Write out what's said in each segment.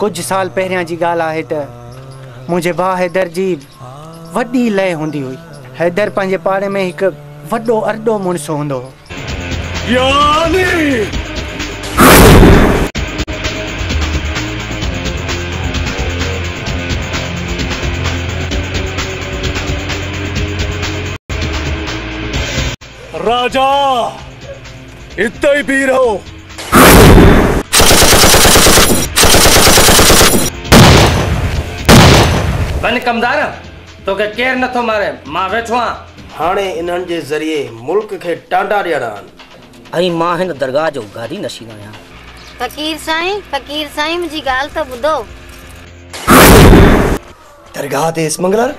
कुझु साल पहिरियां जी ॻाल्हि आहे त मुंहिंजे भाउ हैदर जी वॾी लय हूंदी हुई हैदर पंहिंजे पाड़े में हिकु वॾो अरडो मुड़ुसु हूंदो यानी राजा इतना ही पी रहो बन कमदार तोखे केरु नथो मारे मां वेठो आहियां हाणे इन्हनि जे ज़रिए मुल्क खे टांडा ॾियणा आहिनि ऐं मां हिन दरगाह जो गादी नशीन आहियां फ़कीर साईं फ़कीर साईं मुंहिंजी ॻाल्हि त ॿुधो दरगाह ते मंगलर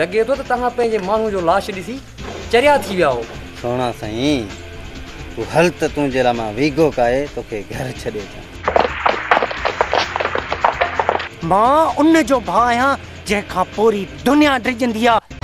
लॻे थो त तव्हां पंहिंजे माण्हू जो लाश ॾिसी चरिया थी विया हो सोणा साईं तू हल त तुंहिंजे लाइ मां वीगो काए तोखे घर छॾे मां उन जो भाउ आहियां जंहिंखां पूरी दुनिया डिजंदी आहे